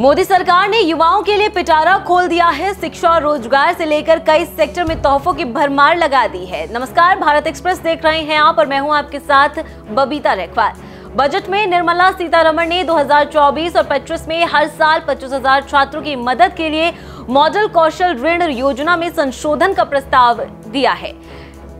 मोदी सरकार ने युवाओं के लिए पिटारा खोल दिया है। शिक्षा और रोज़गार से लेकर कई सेक्टर में तोहफों की भरमार लगा दी है। नमस्कार, भारत एक्सप्रेस देख रहे हैं आप और मैं हूँ आपके साथ बबीता रेखवाल। बजट में निर्मला सीतारमण ने 2024 और 25 में हर साल पच्चीस हज़ार छात्रों की मदद के लिए मॉडल कौशल ऋण योजना में संशोधन का प्रस्ताव दिया है।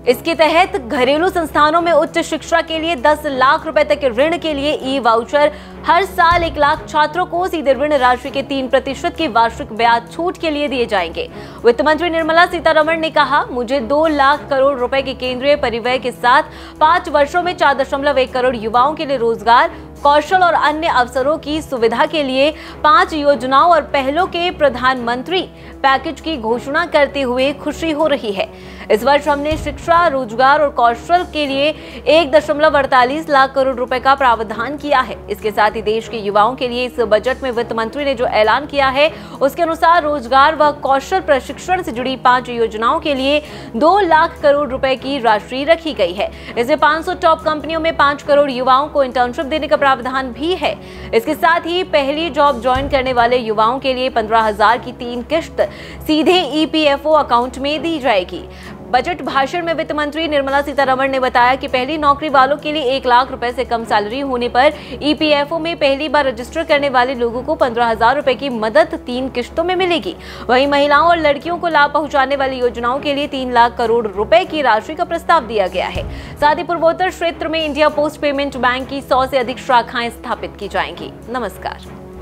इसके तहत घरेलू संस्थानों में उच्च शिक्षा के लिए 10 लाख रुपए तक के ऋण के लिए ई वाउचर हर साल एक लाख छात्रों को सीधे ऋण राशि के तीन प्रतिशत की वार्षिक ब्याज छूट के लिए दिए जाएँगे। वित्त मंत्री निर्मला सीतारमण ने कहा, मुझे दो लाख करोड़ रुपए के केंद्रीय परिव्यय के साथ पाँच वर्षों में चार दशमलव एक करोड़ युवाओं के लिए रोज़गार कौशल और अन्य अवसरों की सुविधा के लिए पाँच योजनाओं और पहलों के प्रधानमंत्री पैकेज की घोषणा करते हुए खुशी हो रही है। इस वर्ष हमने शिक्षा, रोज़गार और कौशल के लिए एक दशमलव अड़तालीस लाख करोड़ रुपए का प्रावधान किया है। इसके साथ ही देश के युवाओं के लिए इस बजट में वित्त मंत्री ने जो ऐलान किया है, उसके अनुसार रोज़गार व कौशल प्रशिक्षण से जुड़ी पाँच योजनाओं के लिए दो लाख करोड़ रुपए की राशि रखी गई है। इसमें 500 टॉप कंपनियों में पाँच करोड़ युवाओं को इंटर्नशिप देने का प्रावधान भी है। इसके साथ ही पहली जॉब ज्वाइन करने वाले युवाओं के लिए पंद्रह हज़ार की तीन किश्त सीधे ईपीएफओ अकाउंट में दी जाएगी। बजट भाषण में वित्त मंत्री निर्मला सीतारमण ने बताया कि पहली नौकरी वालों के लिए एक लाख रुपए से कम सैलरी होने पर ईपीएफओ में पहली बार रजिस्टर करने वाले लोगों को पंद्रह हज़ार रुपए की मदद तीन किश्तों में मिलेगी। वहीं महिलाओं और लड़कियों को लाभ पहुँचाने वाली योजनाओं के लिए तीन लाख करोड़ रुपए की राशि का प्रस्ताव दिया गया है। साथ ही पूर्वोत्तर क्षेत्र में इंडिया पोस्ट पेमेंट बैंक की सौ से अधिक शाखाएँ स्थापित की जाएँगी। नमस्कार।